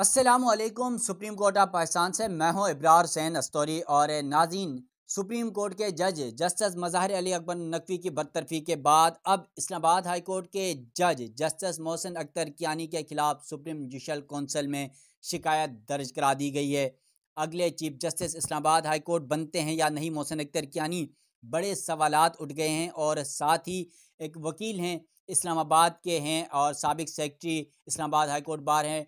السلام علیکم، supreme court of Pakistan سے۔ میں ہوں ابرار حسین استوری اور ناظرین، سپریم کورٹ کے جج جسٹس مظاہر علی اکبر نقوی کی برطرفی کے بعد اب اسلام آباد ہائی کورٹ کے جج جسٹس محسن اختر کیانی کے خلاف سپریم جوڈیشل کونسل میں شکایت درج کرا دی گئی ہے۔ اگلے chief justice Islamabad high court بنتے ہیں یا نہیں محسن اختر کیانی؟ بڑے سوالات اٹھ گئے ہیں اور ساتھ ہی ایک وکیل ہیں اسلام آباد کے ہیں اور سابق سیکٹری اسلام آباد ہائی کورٹ بار ہیں۔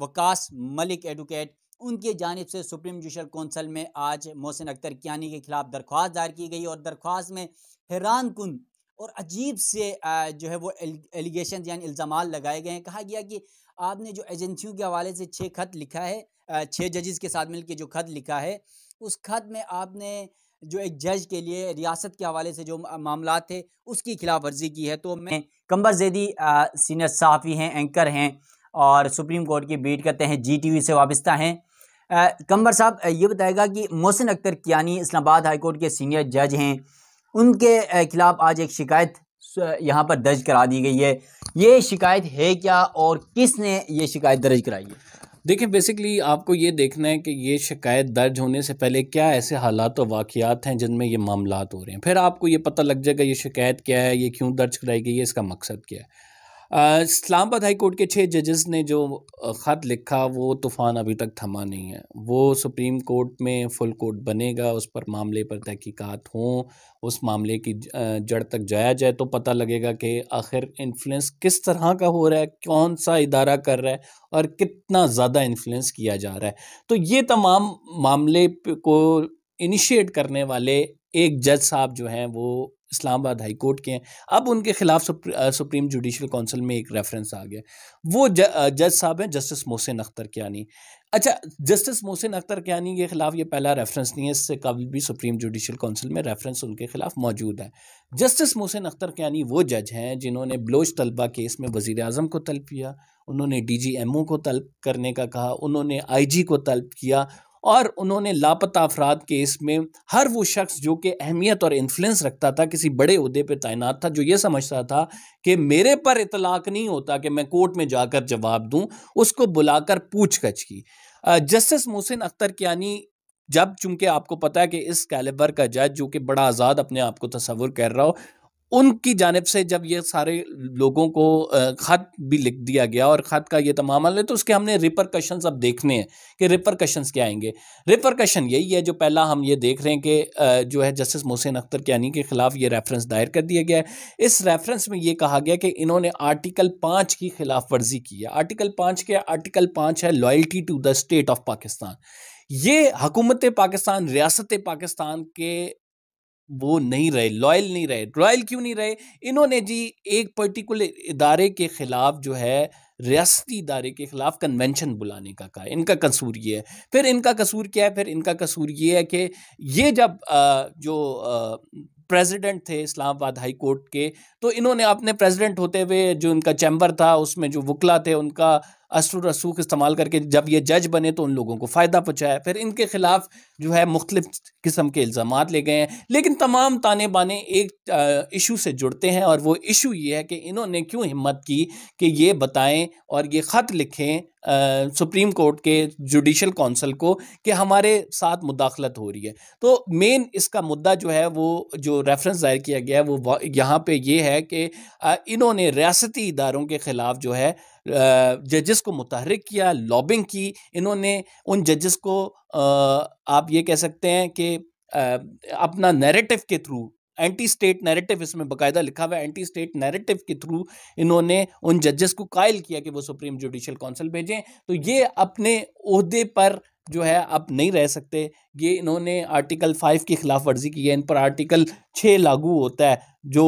وکاس ملک ایڈوکیٹ، ان کی جانب سے سپریم جوڈیشل کونسل میں آج محسن اختر کیانی کے خلاف درخواست دائر کی گئی اور درخواست میں حیران کن اور عجیب سے جو ہے وہ ایلیگیشن یعنی الزامات لگائے گئے ہیں۔ کہا گیا کہ آپ نے جو ایجنسیوں کے حوالے سے چھ خط لکھا ہے چھ ججز کے ساتھ مل کے جو خط لکھا ہے، اس خط میں آپ نے جو ایک جج کے لیے ریاست کے حوالے سے جو معاملات تھے، اس کی خلاف ورزی کی ہے۔ تو میں کمبر زیدی سینئر صحافی ہیں اینکر ہیں۔ اور سپریم کورٹ کی بیٹ کرتے ہیں جی ٹی وی سے وابستہ ہیں۔ کمبر صاحب، یہ بتائے گا کہ محسن اختر کیانی اسلام آباد ہائی کورٹ کے سینئر جج ہیں۔ ان کے خلاف آج ایک شکایت یہاں پر درج کرا دی گئی ہے۔ یہ شکایت ہے کیا اور کس نے یہ شکایت درج کرائی ہے؟ دیکھیں بیسکلی آپ کو یہ دیکھنا ہے کہ یہ شکایت درج ہونے سے پہلے کیا ایسے حالات و واقعات ہیں جن میں یہ معاملات ہو رہے ہیں۔ پھر آپ کو یہ پتہ لگ جائے گا یہ شکایت کیا ہے، یہ کیوں درج کرائی گئی ہے، اس کا مقصد کیا ہے۔ اسلام آباد ہائی کورٹ کے چھ ججز نے جو خط لکھا، وہ طوفان ابھی تک تھما نہیں ہے۔ وہ سپریم کورٹ میں فل کورٹ بنے گا، اس پر معاملے پر تحقیقات ہوں۔ اس معاملے کی جڑ تک جایا جائے تو پتہ لگے گا کہ آخر انفلوئنس کس طرح کا ہو رہا ہے، کون سا ادارہ کر رہا ہے اور کتنا زیادہ انفلوئنس کیا جا رہا ہے۔ تو یہ تمام معاملے کو انیشیٹ کرنے والے ایک جج صاحب جو ہیں، وہ اسلام آباد ہائی کورٹ کے ہیں۔ اب ان کے خلاف سپریم جوڈیشل کونسل میں ایک ریفرنس آ گیا۔ وہ جج صاحب ہیں جسٹس محسن اختر کیانی۔ اچھا جسٹس محسن اختر کیانی کے خلاف یہ پہلا ریفرنس نہیں ہے، اس سے قبل بھی سپریم جوڈیشل کونسل میں ریفرنس ان کے خلاف موجود ہے۔ جسٹس محسن اختر کیانی وہ جج ہیں جنہوں نے بلوچ طلبہ کیس میں وزیر اعظم کو طلب کیا، انہوں نے ڈی جی ایم او کو طلب کرنے کا کہا، انہوں نے آئی جی کو طلب کیا اور انہوں نے لاپتہ افراد کیس میں ہر وہ شخص جو کہ اہمیت اور انفلوئنس رکھتا تھا، کسی بڑے عہدے پہ تعینات تھا، جو یہ سمجھتا تھا کہ میرے پر اطلاق نہیں ہوتا کہ میں کورٹ میں جا کر جواب دوں، اس کو بلا کر پوچھ گچھ کی۔ جسٹس محسن اختر کیانی یعنی جب چونکہ آپ کو پتا ہے کہ اس کیلیبر کا جج جو کہ بڑا آزاد اپنے آپ کو تصور کر رہا ہو ان کی جانب سے جب یہ سارے لوگوں کو خط بھی لکھ دیا گیا اور خط کا یہ تمام عمل ہے تو اس کے ہم نے ریپرکشنز اب دیکھنے ہیں کہ ریپرکشنز کیا آئیں گے۔ ریپرکشن یہی ہے جو پہلا ہم یہ دیکھ رہے ہیں کہ جو ہے جسٹس محسن اختر کیانی کے خلاف یہ ریفرنس دائر کر دیا گیا ہے۔ اس ریفرنس میں یہ کہا گیا کہ انہوں نے آرٹیکل پانچ کی خلاف ورزی کی ہے۔ آرٹیکل پانچ کے آرٹیکل پانچ ہے loyalty to the state of Pakistan یہ حکومت پاکستان، ریاست پاکستان کے وہ نہیں رہے لائل نہیں رہے۔ رائل کیوں نہیں رہے؟ انہوں نے جی ایک پرٹیکولر ادارے کے خلاف جو ہے، ریاستی ادارے کے خلاف کنونشن بلانے کا کہا۔ ان کا قصور یہ ہے۔ پھر ان کا قصور کیا ہے؟ پھر ان کا قصور یہ ہے کہ یہ جب جو پریزیڈنٹ تھے اسلام آباد ہائی کورٹ کے، تو انہوں نے اپنے پریزیڈنٹ ہوتے ہوئے جو ان کا چیمبر تھا، اس میں جو وکلا تھے، ان کا اثر و رسوخ استعمال کر کے جب یہ جج بنے تو ان لوگوں کو فائدہ پہنچایا۔ پھر ان کے خلاف جو ہے مختلف قسم کے الزامات لے گئے ہیں۔ لیکن تمام تانے بانے ایک ایشو سے جڑتے ہیں اور وہ ایشو یہ ہے کہ انہوں نے کیوں ہمت کی کہ یہ بتائیں اور یہ خط لکھیں سپریم کورٹ کے جوڈیشل کونسل کو کہ ہمارے ساتھ مداخلت ہو رہی ہے۔ تو مین اس کا مدعا جو ہے وہ، جو ریفرنس ظاہر کیا گیا ہے، وہ یہاں پہ یہ ہے کہ انہوں نے ریاستی اداروں کے خلاف جو ہے ججز کو متحرک کیا لابنگ کی، انہوں نے ان ججز کو آپ یہ کہہ سکتے ہیں کہ اپنا نیریٹو کے تھرو اینٹی سٹیٹ نیریٹو اس میں باقاعدہ لکھا ہوا ہے اینٹی سٹیٹ نیریٹو کے تھرو انہوں نے ان ججز کو قائل کیا کہ وہ سپریم جوڈیشل کونسل بھیجیں۔ تو یہ اپنے عہدے پر جو ہے اب نہیں رہ سکتے۔ یہ انہوں نے آرٹیکل فائیو کی خلاف ورزی کی ہے۔ ان پر آرٹیکل چھ لاگو ہوتا ہے، جو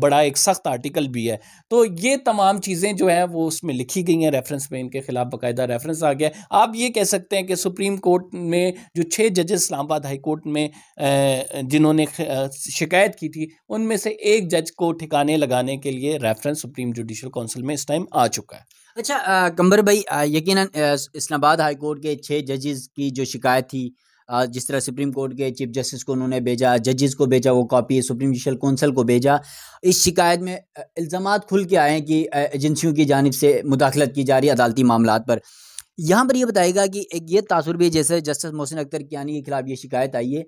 بڑا ایک سخت آرٹیکل بھی ہے۔ تو یہ تمام چیزیں جو ہیں وہ اس میں لکھی گئی ہیں ریفرنس میں، ان کے خلاف باقاعدہ ریفرنس آ گیا۔ آپ یہ کہہ سکتے ہیں کہ سپریم کورٹ میں جو چھ ججز اسلام آباد ہائی کورٹ میں جنہوں نے شکایت کی تھی، ان میں سے ایک جج کو ٹھکانے لگانے کے لیے ریفرنس سپریم جوڈیشل کونسل میں اس ٹائم آ چکا ہے۔ اچھا کمبر بھائی یقیناً اسلام آباد ہائی کورٹ کے چھ ججز کی جو شکایت تھی جس طرح سپریم کورٹ کے چیف جسٹس کو انہوں نے بھیجا، ججز کو بھیجا، وہ کاپی سپریم جوڈیشل کونسل کو بھیجا، اس شکایت میں الزامات کھل کے آئے ہیں کہ ایجنسیوں کی جانب سے مداخلت کی جا رہی ہے عدالتی معاملات پر۔ یہاں پر یہ بتائے گا کہ ایک یہ تاثر بھی جیسے جسٹس محسن اختر کیانی کے خلاف یہ شکایت آئی ہے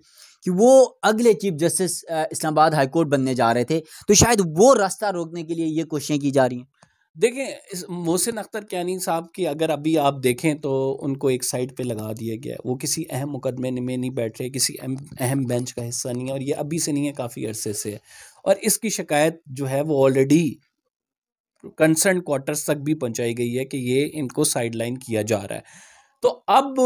کہ وہ اگلے chief justice Islamabad high court بننے جا رہے تھے، تو شاید وہ راستہ روکنے کے لیے یہ کوششیں کی جا رہی ہیں۔ دیکھیں، اس محسن اختر کیانی صاحب کی اگر ابھی آپ دیکھیں تو ان کو ایک سائڈ پہ لگا دیا گیا ہے۔ وہ کسی اہم مقدمے میں نہیں بیٹھ رہے، کسی اہم بینچ کا حصہ نہیں ہے اور یہ ابھی سے نہیں ہے، کافی عرصے سے ہے۔ اور اس کی شکایت جو ہے وہ آلریڈی کنسرن کوارٹرز تک بھی پہنچائی گئی ہے کہ یہ ان کو سائڈ لائن کیا جا رہا ہے۔ تو اب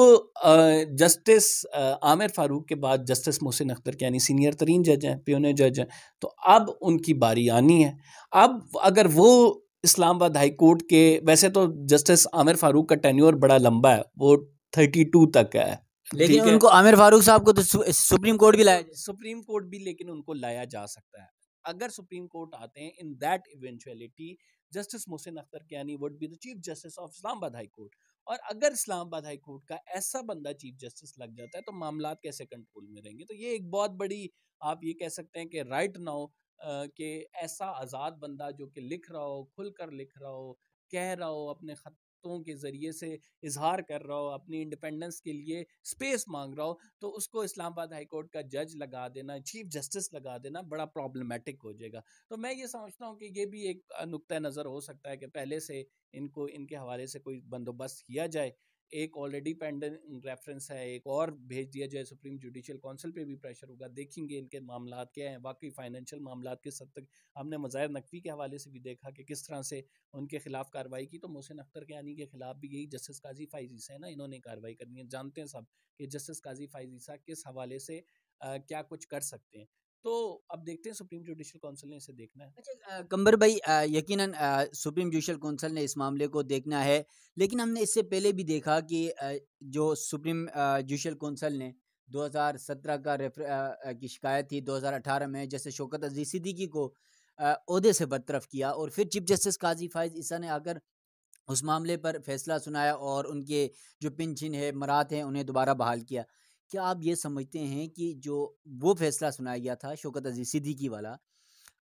جسٹس عامر فاروق کے بعد جسٹس محسن اختر کے یعنی سینئر ترین جج ہیں پیونے جج ہیں۔ تو اب ان کی باری آنی ہے۔ اب اگر وہ اسلام آباد ہائی کورٹ کے ویسے تو جسٹس عامر فاروق کا ٹینیور بڑا لمبا ہے وہ تھرٹی ٹو تک ہے۔ لیکن ان کو عامر فاروق صاحب کو تو سپریم کورٹ بھی لایا سپریم کورٹ بھی لیکن ان کو لایا جا سکتا ہے۔ اگر سپریم کورٹ آتے ہیں in that eventuality justice Mohsin Akhtar Kayani would be the chief justice of Islamabad high court. اور اگر اسلام آباد ہائی کورٹ کا ایسا بندہ چیف جسٹس لگ جاتا ہے تو معاملات کیسے کنٹرول میں رہیں گے؟ تو یہ ایک بہت بڑی آپ یہ کہہ سکتے ہیں کہ رائٹ ناؤ کہ ایسا آزاد بندہ جو کہ لکھ رہا ہو، کھل کر لکھ رہا ہو، کہہ رہا ہو، اپنے خط کے ذریعے سے اظہار کر رہا ہو، اپنی انڈیپینڈنس کے لیے سپیس مانگ رہا ہو، تو اس کو اسلام آباد ہائی کورٹ کا جج لگا دینا چیف جسٹس لگا دینا بڑا پرابلمٹک ہو جائے گا۔ تو میں یہ سمجھتا ہوں کہ یہ بھی ایک نقطۂ نظر ہو سکتا ہے کہ پہلے سے ان کو، ان کے حوالے سے کوئی بندوبست کیا جائے۔ ایک آلریڈی پینڈن ریفرنس ہے، ایک اور بھیج دیا جائے سپریم جوڈیشل کونسل پہ بھی پریشر ہوگا۔ دیکھیں گے ان کے معاملات کیا ہیں۔ واقعی فائنینشیل معاملات کس حد تک ہم نے مظاہر نقوی کے حوالے سے بھی دیکھا کہ کس طرح سے ان کے خلاف کارروائی کی۔ تو محسن اختر کے یعنی کے خلاف بھی یہی جسٹس قاضی فائزیسا ہے نا، انہوں نے کارروائی کرنی ہے۔ جانتے ہیں سب کہ جسٹس قاضی فائزیسا کس حوالے سے کیا کچھ کر سکتے ہیں۔ تو اب دیکھتے ہیں سپریم جوڈیشل کونسل نے اسے دیکھنا ہے۔ اچھا کمبر بھائی یقیناً سپریم جوڈیشل کونسل نے اس معاملے کو دیکھنا ہے۔ لیکن ہم نے اس سے پہلے بھی دیکھا کہ جو سپریم جوڈیشل کونسل نے دو ہزار سترہ کا ریفر کی شکایت تھی، دو ہزار اٹھارہ میں، جیسے شوکت عزیز صدیقی کو عہدے سے برطرف کیا اور پھر چیف جسٹس قاضی فائز عیسیٰ نے آ کر اس معاملے پر فیصلہ سنایا اور ان کے جو پنچن ہے مرات ہیں، انہیں دوبارہ بحال کیا۔ کیا آپ یہ سمجھتے ہیں کہ جو وہ فیصلہ سنایا گیا تھا شوکت عزیز صدیقی والا،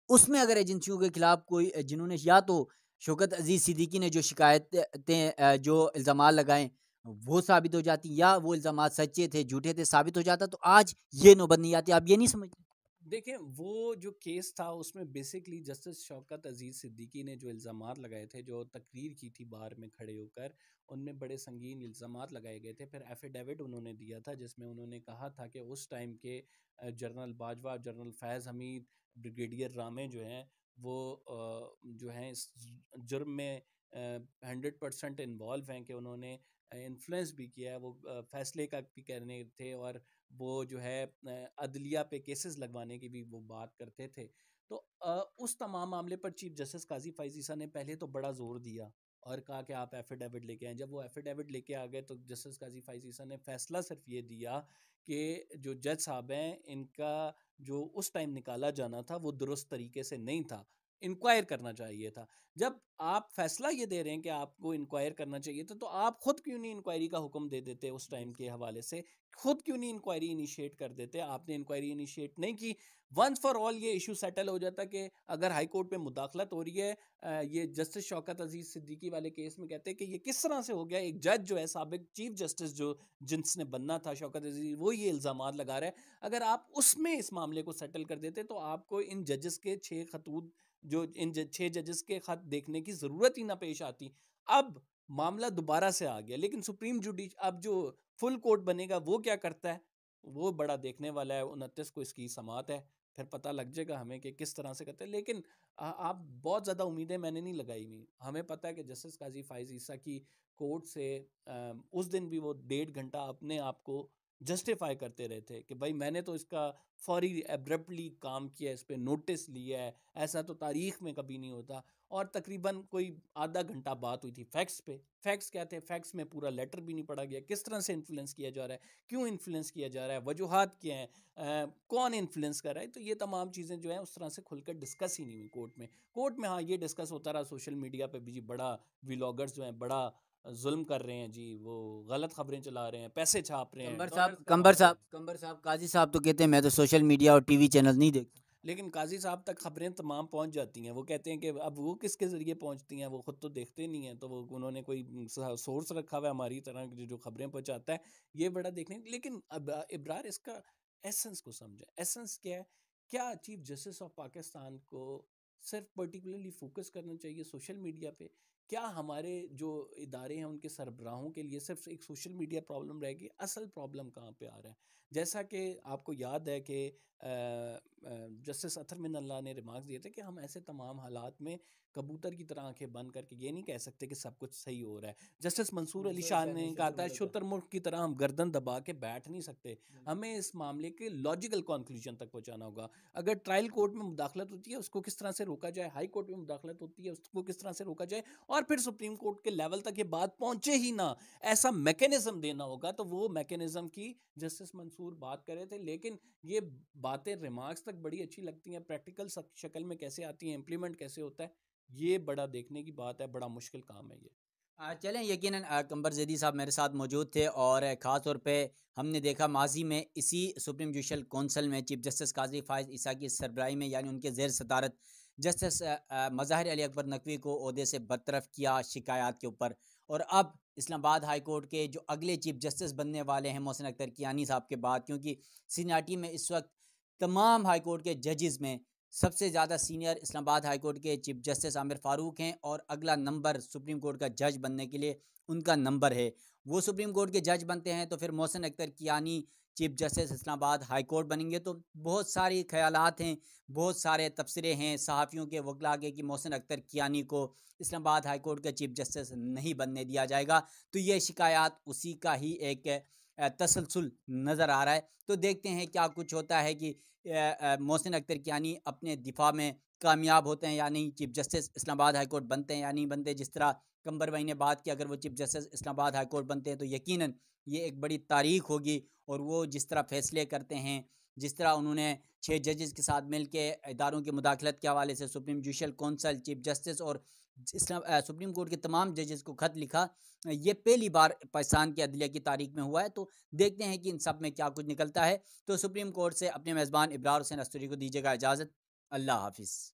اس میں اگر ایجنسیوں کے خلاف کوئی، جنہوں نے، یا تو شوکت عزیز صدیقی نے جو شکایتیں جو الزامات لگائیں وہ ثابت ہو جاتی یا وہ الزامات سچے تھے، جھوٹے تھے، ثابت ہو جاتا، تو آج یہ نوبت نہیں آتی، آپ یہ نہیں سمجھتے؟ دیکھیں، وہ جو کیس تھا، اس میں بیسکلی جسٹس شوکت عزیز صدیقی نے جو الزامات لگائے تھے، جو تقریر کی تھی بار میں کھڑے ہو کر، ان میں بڑے سنگین الزامات لگائے گئے تھے۔ پھر ایفیڈیوٹ انہوں نے دیا تھا، جس میں انہوں نے کہا تھا کہ اس ٹائم کے general Bajwa, general Faiz Hameed brigadier Ramay جو ہیں، وہ جو ہیں، اس جرم میں ہنڈریڈ پرسنٹ انوالو ہیں کہ انہوں نے انفلوئنس بھی کیا ہے۔ وہ فیصلے کا بھی کرنے تھے اور وہ جو ہے عدلیہ پہ کیسز لگوانے کی بھی وہ بات کرتے تھے۔ تو اس تمام معاملے پر چیف جسٹس قاضی فائزیسا نے پہلے تو بڑا زور دیا اور کہا کہ آپ ایفیڈیوٹ لے کے آئیں۔ جب وہ ایفیڈیوٹ لے کے آ گئے تو جسٹس قاضی فائزیسا نے فیصلہ صرف یہ دیا کہ جو جج صاحب ہیں، ان کا جو اس ٹائم نکالا جانا تھا وہ درست طریقے سے نہیں تھا۔ انکوائر کرنا چاہیے تھا۔ جب آپ فیصلہ یہ دے رہے ہیں کہ آپ کو انکوائر کرنا چاہیے تھا تو آپ خود کیوں نہیں انکوائری کا حکم دے دیتے اس ٹائم کے حوالے سے؟ خود کیوں نہیں انکوائری انیشیٹ کر دیتے؟ آپ نے انکوائری انیشیٹ نہیں کی۔ ونس فار آل یہ ایشو سیٹل ہو جاتا کہ اگر ہائی کورٹ میں مداخلت ہو رہی ہے یہ جسٹس شوکت عزیز صدیقی والے کیس میں کہتے ہیں کہ یہ کس طرح سے ہو گیا؟ ایک جج جو ہے سابق چیف جسٹس جو جنس نے بننا تھا شوکت عزیز وہ یہ الزامات لگا رہے ہیں اگر آپ اس میں اس معاملے کو سیٹل کر دیتے تو آپ کو ان ججز کے چھ خطوط جو ان چھ ججز کے خط دیکھنے کی ضرورت ہی نہ پیش آتی۔ اب معاملہ دوبارہ سے آ گیا، لیکن سپریم جوڈیش اب جو فل کورٹ بنے گا، وہ کیا کرتا ہے؟ وہ بڑا دیکھنے والا ہے، انتیس کو اس کی سماعت ہے، پھر پتہ لگ جائے گا ہمیں کہ کس طرح سے کرتے ہیں لیکن آپ بہت زیادہ امیدیں میں نے نہیں لگائی ہوئی۔ ہمیں پتہ ہے کہ جسٹس قاضی فائز عیسیٰ کی کورٹ سے اس دن بھی وہ ڈیڑھ گھنٹہ اپنے آپ کو جسٹیفائی کرتے رہے تھے کہ بھائی میں نے تو اس کا فوری ایبرپٹلی کام کیا اس پہ نوٹس لیا ہے، ایسا تو تاریخ میں کبھی نہیں ہوتا۔ اور تقریباً کوئی آدھا گھنٹہ بات ہوئی تھی فیکس پہ۔ فیکس کیا تھے؟ فیکس میں پورا لیٹر بھی نہیں پڑھا گیا۔ کس طرح سے انفلوئنس کیا جا رہا ہے؟ کیوں انفلوئنس کیا جا رہا ہے؟ وجوہات کیا ہیں؟ کون انفلوئنس کر رہا ہے؟ تو یہ تمام چیزیں جو ہیں اس طرح سے کھل کر ڈسکس ہی نہیں ہوئی کورٹ میں۔ کورٹ میں ہاں یہ ڈسکس ہوتا رہا۔ سوشل میڈیا پہ بھی جی بڑا ولاگرز جو ہیں، بڑا ظلم کر رہے ہیں۔ جی وہ غلط خبریں چلا رہے ہیں پیسے چھاپ رہے ہیں۔ کمبر صاحب کمبر صاحب کمبر صاحب قاضی صاحب تو کہتے ہیں میں تو سوشل میڈیا اور ٹی وی چینل نہیں دیکھتا۔ لیکن قاضی صاحب تک خبریں تمام پہنچ جاتی ہیں۔ وہ کہتے ہیں کہ اب وہ کس کے ذریعے پہنچتی ہیں؟ وہ خود تو دیکھتے نہیں ہیں۔ تو وہ انہوں نے کوئی سورس رکھا ہوا ہے ہماری طرح جو خبریں پہنچاتا ہے یہ بڑا دیکھنے۔ لیکن اب ابرار اس کا ایسنس کو سمجھیں۔ ایسنس کیا ہے؟ کیا چیف جسٹس آف پاکستان کو صرف پرٹیکولرلی فوکس کرنا چاہیے سوشل میڈیا پہ؟ کیا ہمارے جو ادارے ہیں ان کے سربراہوں کے لیے صرف ایک سوشل میڈیا پرابلم رہے گی اصل پرابلم کہاں پہ آ رہا ہے؟ جیسا کہ آپ کو یاد ہے کہ جسٹس اطہر من اللہ نے ریمارکس دیے تھے کہ ہم ایسے تمام حالات میں کبوتر کی طرح آنکھیں بند کر کے یہ نہیں کہہ سکتے کہ سب کچھ صحیح ہو رہا ہے۔ جسٹس منصور علی شاہ نے کہا تھا شتر ملک کی طرح ہم گردن دبا کے بیٹھ نہیں سکتے۔ ہمیں اس معاملے کے لاجیکل کنکلوژن تک پہنچانا ہوگا۔ اگر ٹرائل کورٹ میں مداخلت ہوتی ہے اس کو کس طرح سے روکا جائے؟ ہائی کورٹ میں مداخلت ہوتی ہے اس کو کس طرح سے روکا جائے؟ اور پھر سپریم کورٹ کے لیول تک یہ بات پہنچے ہی نہ ایسا میکینزم دینا ہوگا تو وہ میکینزم کی جسٹس منصور بات کرے تھے۔ لیکن یہ باتیں ریمارکس تک بڑی اچھی لگتی ہیں۔ پریکٹیکل شکل میں کیسے آتی ہیں؟ امپلیمنٹ کیسے ہوتا ہے؟ یہ بڑا دیکھنے کی بات ہے، بڑا مشکل کام ہے یہ۔ چلیں، یقیناً کمبر زیدی صاحب میرے ساتھ موجود تھے اور خاص طور پہ ہم نے دیکھا ماضی میں اسی سپریم جوڈیشل کونسل میں چیف جسٹس قاضی فائز عیسیٰ کی سربراہی میں یعنی ان کے زیر صدارت جسٹس مظاہر علی اکبر نقوی کو عہدے سے برطرف کیا شکایات کے اوپر۔ اور اب اسلام آباد ہائی کورٹ کے جو اگلے چیف جسٹس بننے والے ہیں، محسن اختر کیانی صاحب کے بعد، کیونکہ سیناٹی میں اس وقت تمام ہائی کورٹ کے ججز میں سب سے زیادہ senior Islamabad high court کے چیف جسٹس عامر فاروق ہیں اور اگلا نمبر سپریم کورٹ کا جج بننے کے لیے ان کا نمبر ہے۔ وہ سپریم کورٹ کے جج بنتے ہیں تو پھر Mohsin Akhtar Kayani chief justice Islamabad high court بنیں گے۔ تو بہت ساری خیالات ہیں، بہت سارے تبصرے ہیں صحافیوں کے وکلا کے کہ محسن اختر کیانی کو اسلام آباد ہائی کورٹ کا چیف جسٹس نہیں بننے دیا جائے گا۔ تو یہ شکایات اسی کا ہی ایک تسلسل نظر آ رہا ہے۔ تو دیکھتے ہیں کیا کچھ ہوتا ہے کہ محسن اختر کیانی اپنے دفاع میں کامیاب ہوتے ہیں یا نہیں؟ Chief justice Islamabad high court بنتے ہیں یا نہیں بنتے؟ جس طرح کمبر بھائی نے بات کی، اگر وہ chief justice Islamabad high court بنتے ہیں تو یقیناً یہ ایک بڑی تاریخ ہوگی اور وہ جس طرح فیصلے کرتے ہیں، جس طرح انہوں نے چھ ججز کے ساتھ مل کے اداروں کی مداخلت کے حوالے سے supreme judicial council, chief justice اور اسلام سپریم کورٹ کے تمام ججز کو خط لکھا، یہ پہلی بار پاکستان کے عدلیہ کی تاریخ میں ہوا ہے، تو دیکھتے ہیں کہ ان سب میں کیا کچھ نکلتا ہے۔ تو سپریم کورٹ سے اپنے میزبان ابرار حسین استوری کو دیجیے گا اجازت۔ اللہ حافظ۔